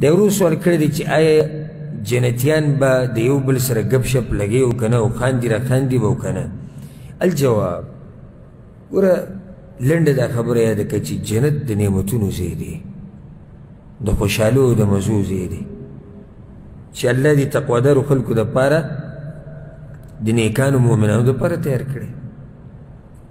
د یو روس ورکړی دی چې آیا جنتیان به د یو بل سره ګپ شپ لګي او کنه او خاندي را خاندي به او کنه الجواب ګوره لنډه دا خبره یاده کړه چې جنت د نعمتونو ځای دی د خوشحالو او د مزو ځای دی چې الله دې تقوادارو خلکو دپاره د نیکانو مؤمنانو دپاره تیار کړی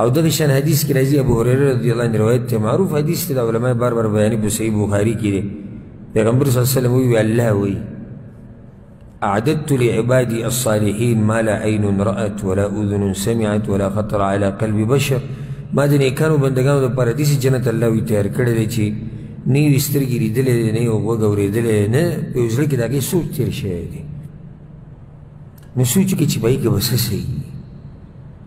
او دغه شان حدیث کې راځي ابو هريره رضی الله عنه روایت ته معروف حدیث دی علماء بار بار بیانې په صحیح بخاری کې دی پیغمبر صلی الله علیه وسلم وی الله وی أعددت لعبادي الصالحين ما لا عين رأت ولا أذن سمعت ولا خطر على قلب بشر ما د نیکانو بندگانو د پر داسې جنت الله وی تیار کړی دی چې نه یې سترګې لیدلی دی نه یې غوږ اورېدلی نه په یو زړه کې د هغې سوچ تېر شوی دی نو سوچ کې چې پای کې به څه شي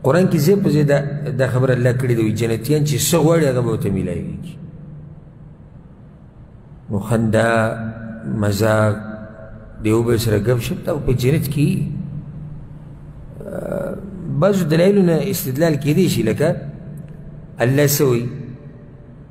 قرآن کې ځای په ځای دا, دا خبره الله کړې ده وایي جنتیان چې څه غواړي هغه به ورته میلاوېږي نو خندا مذاق د یو بل سره ګپ شپ دا په جنت کې بعضو دلایلو نه استدلال کېدی شي لکه الله څه وایي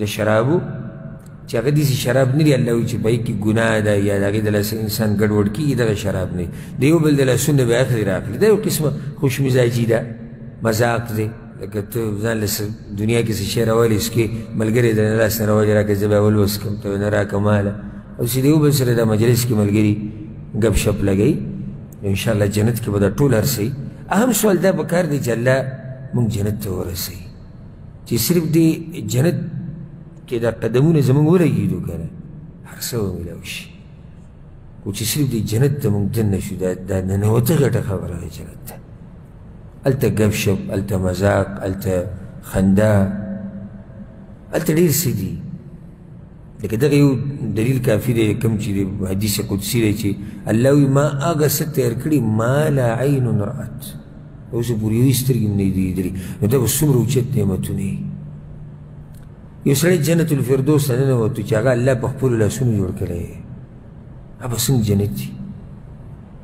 د شرابو چې هغه داسې شراب نه دي الله وایي چې په هغې کې ګناه ده یا د هغې د لاسه انسان ګډوډ کېږي دغه شراب نه د یو بل د لاسونه به اخلي راخلي دا یو قسمه خوشمزاجي ده مذاق دی لکه ته ځان له دنیا کې څه شی راولې څکې ملګری درنه لاس نه راولې راکړه زه به اول وڅکم ته نه راکړه ماله او چې د یو بل سره د مجلس کې ملګري ګپ شپ لګوي نو انشاءالله جنت کې به دا ټول هر څه اهم سوال دا پکار دی چې الله مونږ جنت ته ورسوي چې صرف دې جنت کې دا قدمونه زمونږ ولګېدو که نه هر څه به ملاو شي خو چې صرف دې جنت ته مونږ دننه شو دا ننوته غټه خبره ده جنت ته هلته ګپ شپ هلته مذاق هلته خندا هلته ډېر څه دي لکه دغه یو دلیل کافی دی کوم چې حدیث قدسی دی چې الله وی ما هغه څه تیار کړي ما لا عین رأت اوس پورې یوې سترګې مې نه دي لیدلي نو دا به څومره اوچت نعمتونه وي یو سړی جنت الفردوس ته ننوتو چې هغه الله په خپلو لاسونو جوړ کړی هغه به څنګه جنت وي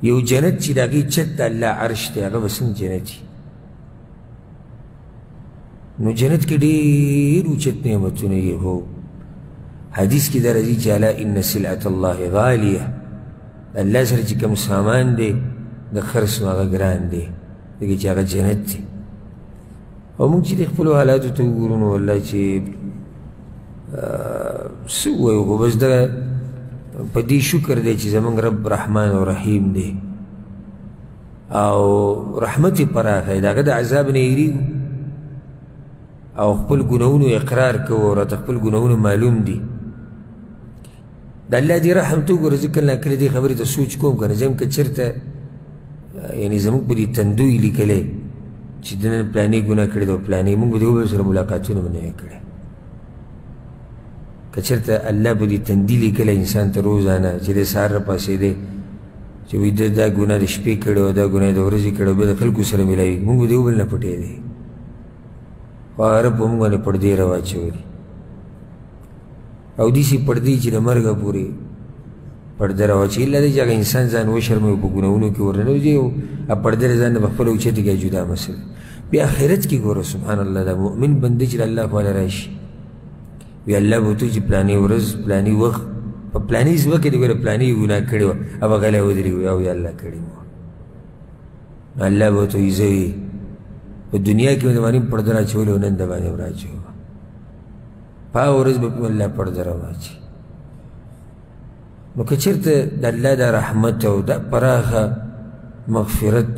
یو جنت چې د هغې چت ته الله عرش دی هغه به څنګه جنت وي نو جنت کې ډېر اوچت نعمتونه یې هو حدیث کې دا راځي چې الا ان سلعة الله غالیه الله سره چې کوم سامان دی د خرڅ نو هغه ګران دی ځکه چې هغه جنت دی او موږ چې د خپلو حالاتو ته وګورو نو والله چې څه ووایو خو بس دغه په دې شکر دی چې زموږ رب رحمان او رحیم دی او رحمت یې پراخه دی د هغه د عذاب نه یېرېږو او خپل ګناهونو اقرار کوو راته خپل ګناهونه معلوم دي د الله دې رحم ته وګوره زه کله ناکله دې خبرې ته سوچ کوم که نه زه هم که چېرته یعنې زموږ په دې تندو یې لیکلی چې د نن پلانې ګناه کړې ده او پلانې مونږ به د یو بل سره ملاقاتونه به نه وی کړی که چېرته الله په دې تندي لیکلی انسان ته روزانه چې دی سهار راپاڅېدی چې وي د دا ګناه د شپې کړی او دا ګناه د ورځې کړی او بیا د خلکو سره ملاوي موږ به د یو بل نه پټې دی خو عرب په موږ باندې پردې راواچوي دي او داسې پردې چې د مرګه پورې پرده راواچوي الا دی چې هغه انسان ځان وشرموي په ګناهونو کې ورننوځي او پردې له ځان نه په خپله اوچتې کوي جدا مسله بیا آخرت کې ګوره سبحان الله دا مؤمن بنده چې د الله خواله راشي وی الله به ته چې پلانې ورځ پلانې وخت په پلانې ځمکه دې ګوره پلانې ګناه کړې وه هغه غلی ودرېږو او یا الله کړې مو نو الله به ته عزوي په دنیا کې د باندې پرده راچولې او نن د باندې راچوي په ورځ به الله پرده راواچي نو که چېرته د الله د رحمت او د پراخه مغفرت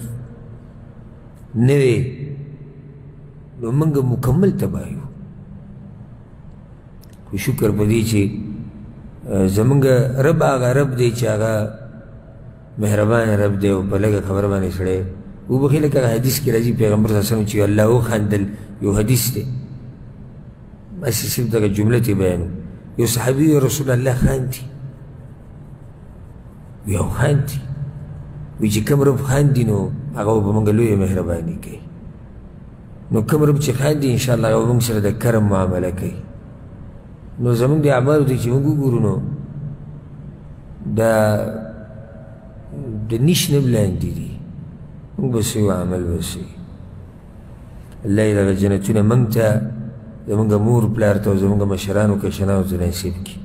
نه وي نو موږ مکمل تباه یو خو شکر په دې چې زمونږ رب هغه رب دی چې هغه مهربان رب دی او په لږه خبره باندې سړی وبخښي لکه حدیث کې راځي پیغمبر صلی الله علیه وسلم چې الله وخندل یو حدیث دی بس صرف دغه جمله ته بیانو یو صحابي یا رسول الله خاندي وي او خاندي وي چې کوم رب خاندي نو هغه به موږ لویه مهرباني کوي نو کوم رب چې خاندي انشاءالله هغه به موږ سره د کرم معامله کوي نو زمونږ د اعمالو ته چې موږ وګورو نو د د نیش نه لاندې دي موږ به څه یو عمل به څه الله یې دغه جنتونه موږ ته زموږ مور پلار ته او زموږ مشرانو کشرانو ته نصیب کړي